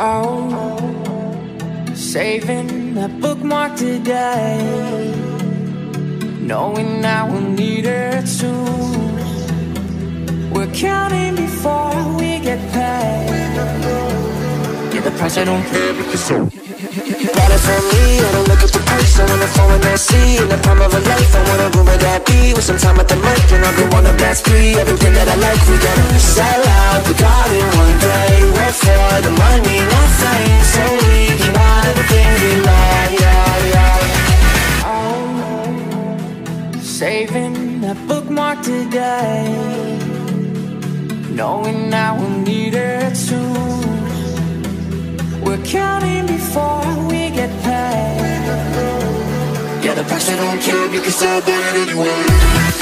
Oh, saving that bookmark today, knowing I will need it soon. We're counting before we get paid. Yeah, the price I don't care because so. Bought it for me, I don't look at the price I wanna fall in that sea, in the palm of a life I wanna go where that be, with some time at the mic And I'll go on a blast spree, everything that I like We gotta sell out, we got it one that bookmark today, knowing I will need it soon. We're counting before we get paid. Yeah, the I don't care, you can still buy it anyway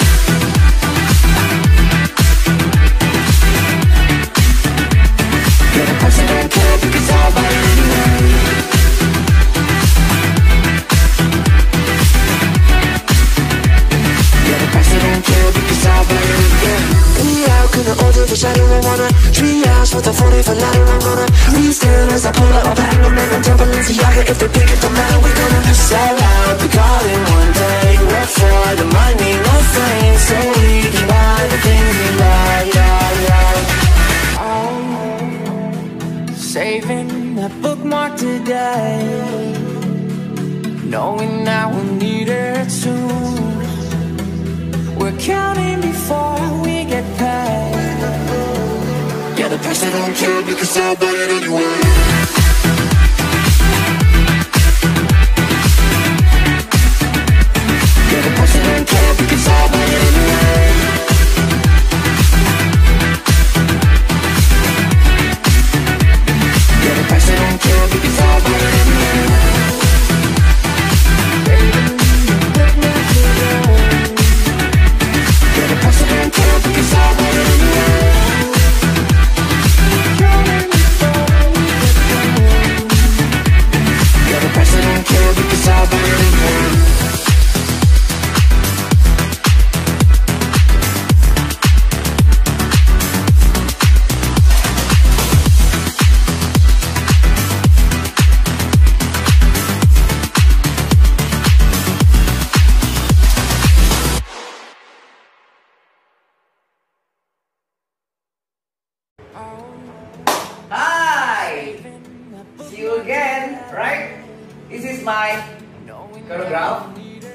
I wanna Three hours the 40 for ladder I'm gonna Restand as I pull out I'm If they pick it, don't matter We gonna sell out. The garden one day. For the money, no fame. So we can buy the things we like Yeah, yeah. Saving that bookmark today, knowing I will need it soon. We're counting before Price I don't care because I'll buy it anyway Yeah, the price Hi! See you again, right? This is my choreograph,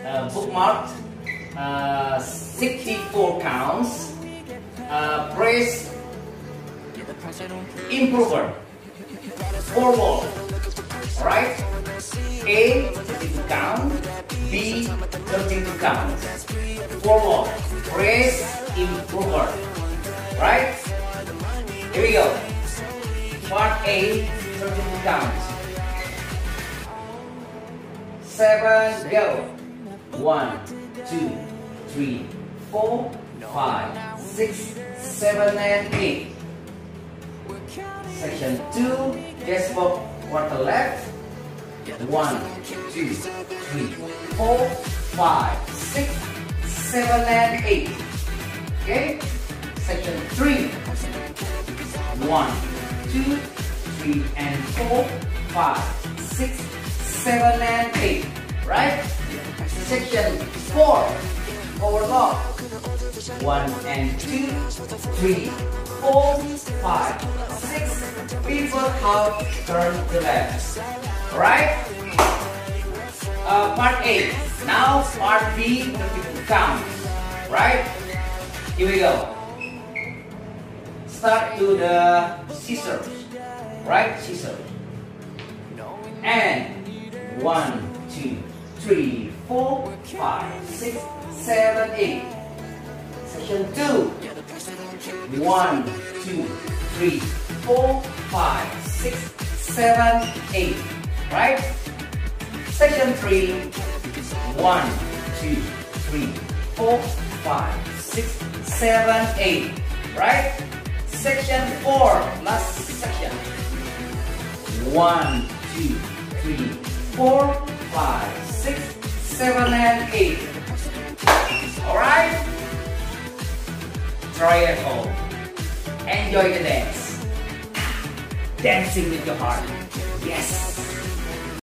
uh, bookmarked, uh, 64 counts, uh, press improver, forward, alright? A, 32 count, B, 32 count, forward, press A, 32 counts. Seven, go. One, two, three, four, five, six, seven, and eight. Section two, guess what? quarter left. One, two, three, four, five, six, seven, and eight. Okay? Section three. One, two, three, and four, five, six, seven, and eight. Right? Section four. Forward lock. One and two, three, four, five, six. People out, turn to left. Right? Uh, part A. Now part B, the count. Right? Here we go start to the scissors, right? Scissors. And one, two, three, four, five, six, seven, eight. Section two. One, two, three, four, five, six, seven, eight. Right? Section three. One, two, three, four, five, six, seven, eight. Right? Section 4, last section. 1, 2, 3, 4, 5, 6, 7, and 8. Alright? Try at home. Enjoy the dance. dancing with your heart. Yes.